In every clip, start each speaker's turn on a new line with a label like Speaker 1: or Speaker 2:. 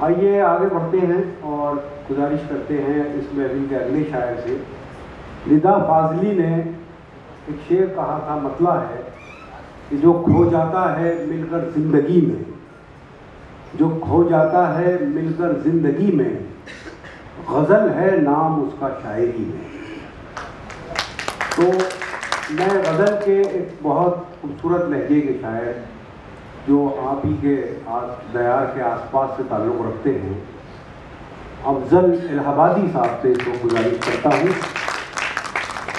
Speaker 1: آئیے، آگے بڑھتے ہیں اور گزارش کرتے ہیں اس محفل کے اگلے شاعر سے۔ ندا فاضلی نے ایک شعر کہا تھا، مطلع ہے کہ جو کھو جاتا ہے مل کر زندگی میں، جو کھو جاتا ہے مل کر زندگی میں، غزل ہے نام اس کا شاعری میں۔ تو میں غزل کے ایک بہت خوبصورت لہجے کے شاعر جو آپ ہی کے دیار کے آس پاس سے تعلق رکھتے ہیں، افضل الہ آبادی صاحب سے اس کو گزارش کرتا ہوں۔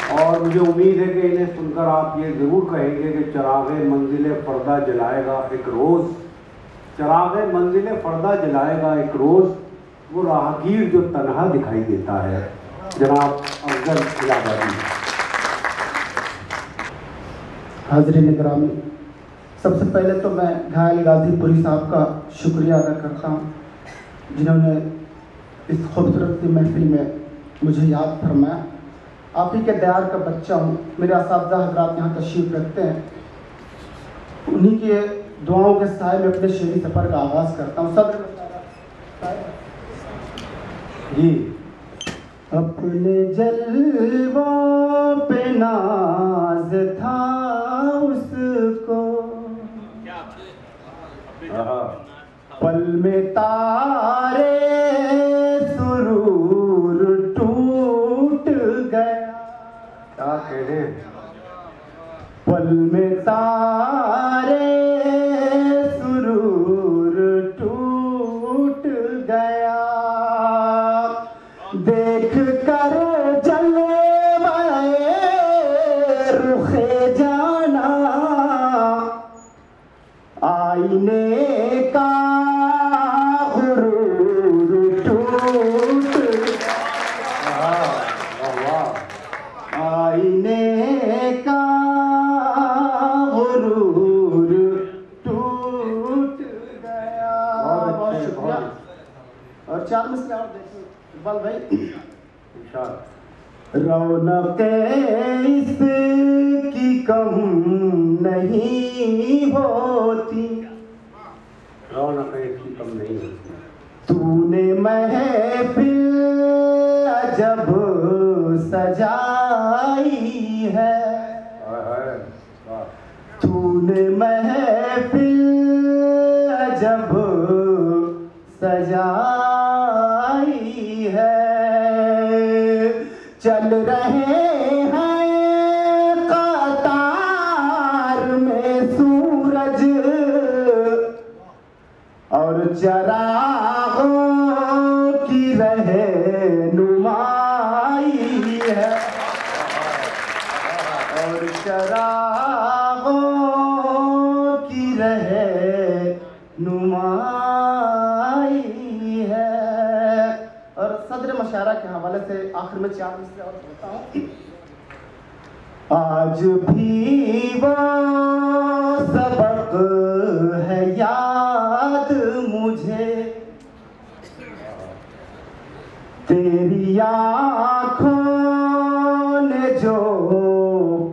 Speaker 1: اور مجھے امید ہے کہ انہیں سن کر آپ یہ ضرور کہیں گے کہ چراغ منزل پردہ جلائے گا ایک روز۔ چراغ منزل پردہ جلائے گا ایک روز، وہ راہگیر جو تنہا دکھائی دیتا ہے۔ جناب افضل الہ آبادی
Speaker 2: حاضرین گرامی سب سے پہلے تو میں گھائل غازی پوری صاحب کا شکریہ ادا کرتا ہوں، جنہوں نے اس خوبصورت سی محفل میں مجھے یاد فرمایا۔ آپ ہی کے دیار کا بچہ ہوں، میرے اساتذہ حضرات یہاں تشریف رکھتے ہیں۔ انہی کے دعاؤں کے سائے میں اپنے شعری سفر کا آغاز کرتا ہوں۔ سب
Speaker 1: جی۔
Speaker 2: اپنے جلووں پہ ناز تھا۔ پل میں تارے سرور ٹوٹ گیا۔
Speaker 1: کیا کہنے
Speaker 2: پل میں تارے چار مسئلے اور دیکھیں اقبال بھائی۔ رونق اس کی کم نہیں ہوتی۔
Speaker 1: رونق اس کی کم نہیں ہوتی۔
Speaker 2: تو نے محفل جب سجائی چراغوں کی رہنمائی ہے۔ اور چراغوں کی رہنمائی ہے۔ اور صدر مشاعرہ کے حوالے سے آخر میں چار مصرے اور پڑھتا ہوں۔ آج بھی وہ سبق تیری آنکھوں نے جو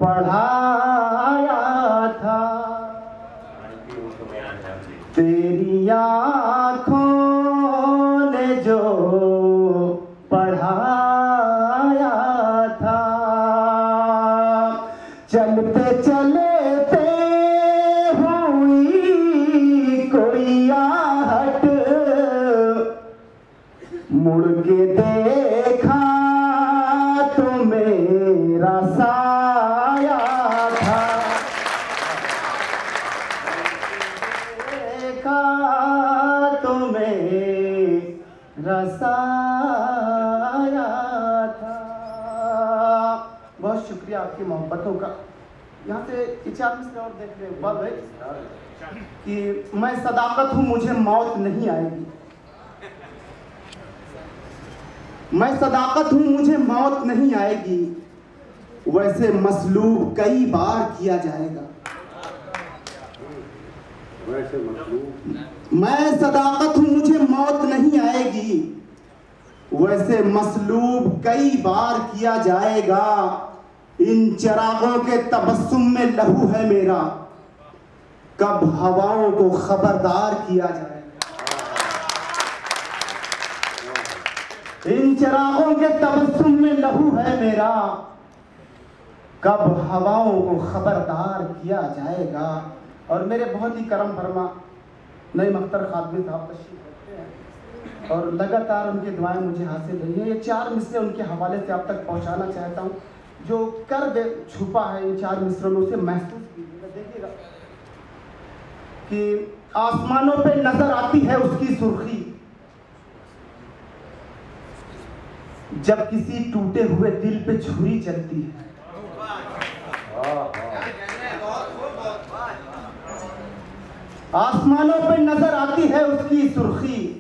Speaker 2: پڑھایا تھا تیری آنکھوں مڑ کے دیکھا تو میرا سایہ تھا۔ دیکھا تو میرا سایہ تھا۔ بہت شکریہ آپ کی محبتوں کا۔ یہاں سے یہ چار اور دیکھ رہے اقبال بھائی۔ کہ میں صداقت ہوں، مجھے موت نہیں آئے گی۔ میں صداقت ہوں مجھے موت نہیں آئے گی۔ ویسے مسلوب کئی بار کیا جائے گا۔ میں صداقت ہوں مجھے موت نہیں آئے گی۔ ویسے مسلوب کئی بار کیا جائے گا۔ ان چراغوں کے تبسم میں لہو ہے میرا۔ کب ہواؤں کو خبردار کیا جائے گا ان چراغوں کے تبسم میں لہو ہے میرا۔ کب ہواؤں کو خبردار کیا جائے گا؟ اور میرے بہت ہی کرم فرما نئی مختر خاتمی صاحب تشریف رکھتے ہیں۔ اور لگاتار ان کی دعائیں مجھے حاصل رہی ہیں۔ یہ چار مصرے ان کے حوالے سے آپ تک پہنچانا چاہتا ہوں۔ جو کر دے چھپا ہے ان چار مصروں میں اسے محسوس کیجیے۔ گا دیکھیے گا کہ آسمانوں پہ نظر آتی ہے اس کی سرخی۔ جب کسی ٹوٹے ہوئے دل پہ چھری چلتی ہے۔ آسمانوں پہ نظر آتی ہے اس کی سرخی۔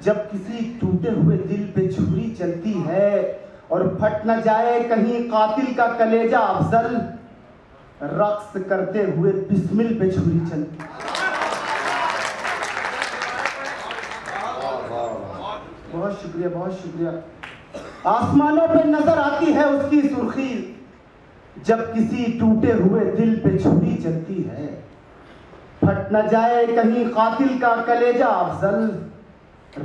Speaker 2: جب کسی ٹوٹے ہوئے دل پہ چھری چلتی ہے اور پھٹ نہ جائے کہیں قاتل کا کلیجہ افضل، رقص کرتے ہوئے بسمل پہ چھری چلتی۔ ہے بہت شکریہ بہت شکریہ۔ آسمانوں پہ نظر آتی ہے اس کی سرخی، جب کسی ٹوٹے ہوئے دل پہ چھری چلتی ہے۔ پھٹ نہ جائے کہیں قاتل کا کلیجہ افضل،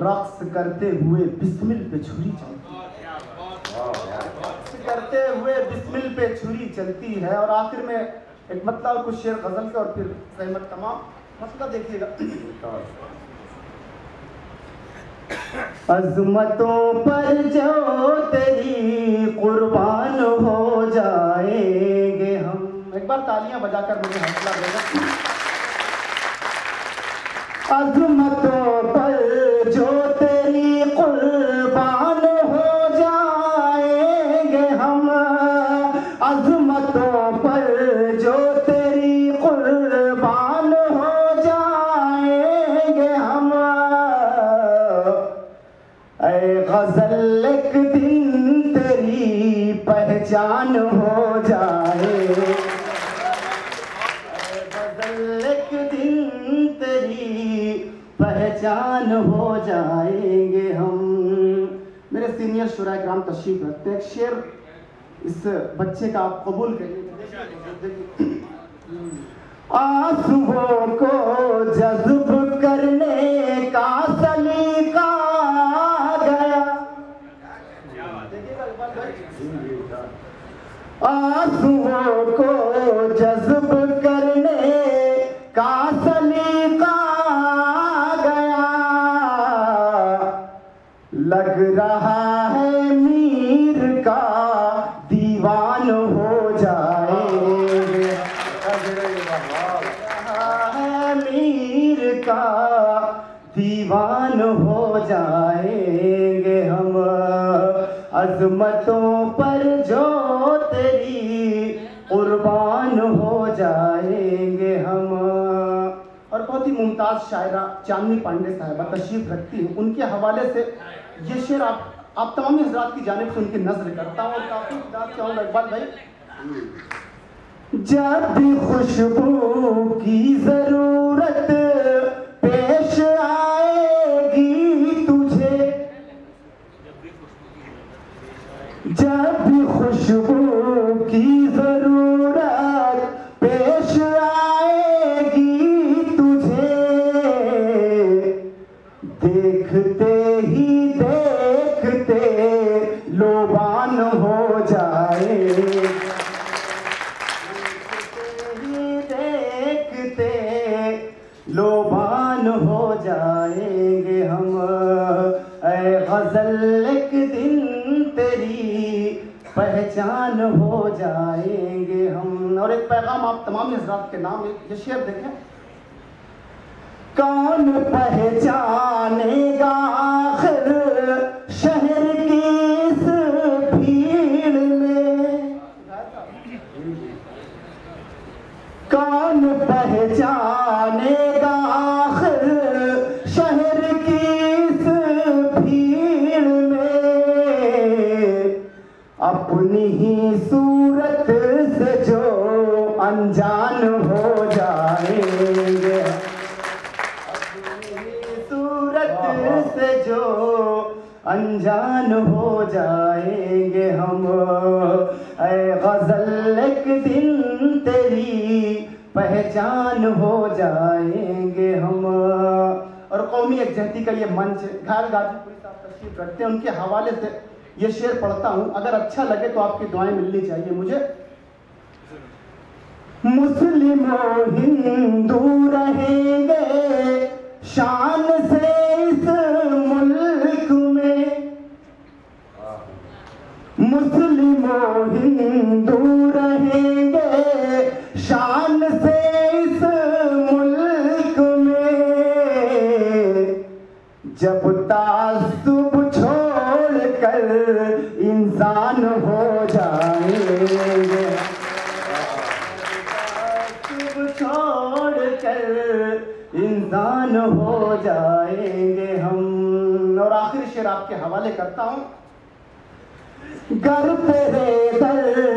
Speaker 2: رقص کرتے ہوئے بسمل پہ چھری چلتی ہے۔ رقص کرتے ہوئے بسمل پہ چھری چلتی ہے۔ اور آخر میں ایک مطلب کچھ شعر غزل کے اور پھر قیمت تمام۔ مسئلہ دیکھیے گا۔ عظمتوں پر جو تیری قربان ہو جائیں گے ہم۔ ایک بار تالیاں بجا کر مجھے حوصلہ دے گا۔ عظمتوں غزل ایک دن تیری پہچان ہو جائے۔ اے غزل ایک دن تیری پہچان ہو جائیں گے ہم۔ میرے سینئر شورا کرام تشریف رکھتے ہیں۔ ایک شعر اس بچے کا آپ قبول کریے آنسوؤں کو جذب آنسوؤں کو جذب کرنے کا سلیقہ گیا۔ لگ رہا ہے میر کا دیوان ہو جائے۔ گے ہے میر کا دیوان ہو جائیں گے ہم۔ عظمتوں پر جو تیری قربان ہو جائیں گے ہم۔ اور بہت ہی ممتاز شاعرہ چاندنی پانڈے صاحبہ تشریف رکھتی ہیں۔ ان کے حوالے سے یہ شعر آپ آپ تمام حضرات کی جانب سے ان کی نظر کرتا ہوں۔ اور کافی اقدار چاہوں گا اقبال بھائی؟ جب بھی خوشبو کی ضرورت پیش آئے گی تجھے جب بھی خوشبو کی ضرورت پیش آئے گی تجھے، دیکھتے ہی دیکھتے لوبان ہو جائے۔ ہی دیکھتے لوبان ہو جائیں گے ہم۔ اے غزل ایک دن تیری پہچان ہو جائیں گے ہم۔ اور ایک پیغام آپ تمام حضرات کے نام یہ شعر دیکھیں۔ کون پہچانے گا آخر شہر انجان ہو جائیں گے ہم۔ اے غزل ایک دن تیری پہچان ہو جائیں گے ہم۔ اور قومی ایک جہتی کا یہ منچ گھار گھار پوری صاحب تشریف رکھتے ہیں، ان کے حوالے سے یہ شعر پڑھتا ہوں۔ اگر اچھا لگے تو آپ کی دعائیں ملنی چاہیے مجھے۔ مسلم ہندو رہیں گے، شان سے حوالے کرتا ہوں۔ گر تیرے در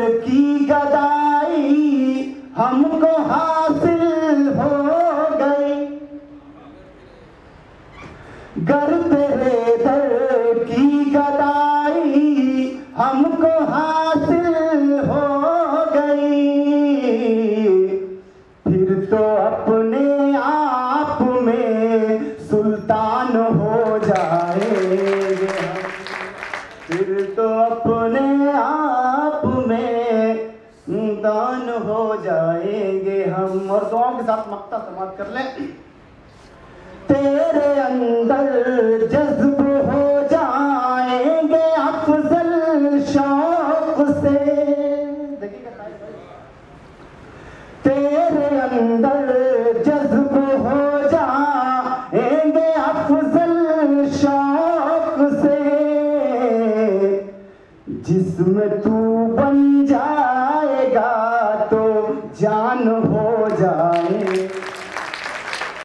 Speaker 2: کر لیں۔